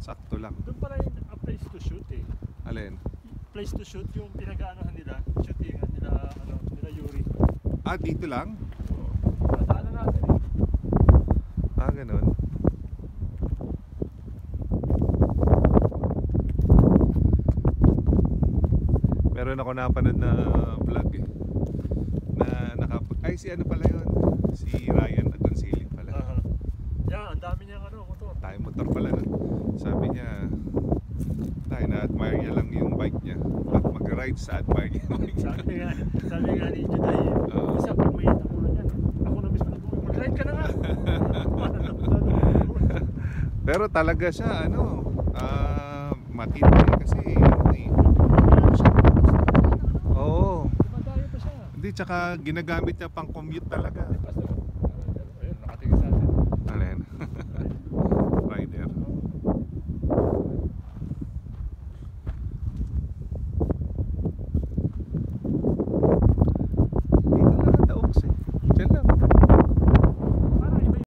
Sakto lang. Doon pala yung a place to shoot eh. Alin? Place to shoot yung pinag-aanohan nila, shootingan nila, ano, nila Yuri. Ah, dito lang? Oo. Nadaanan natin eh. Ah, ganun. Meron ako napanood na vlog eh. Na nakapag... Ay, si ano pala yun? Si Ryan Agoncillo pala. Aha. Yeah, ang dami niyang ano, motor. tayo motor pala nun. Sabi niya, tayo na-admire niya lang yung bike niya. At mag-ride sa admire niya yung bike niya. Sabi nga, sabi nga ni Juday. Oo. Isa pag may ako na yan. Ako na mismo nag-uwi. Mag-ride ka na nga. Pero talaga siya, ano, ah, matindi kasi, eh. Oo. Dumadayo pa siya. Hindi, tsaka ginagamit niya pang commute talaga.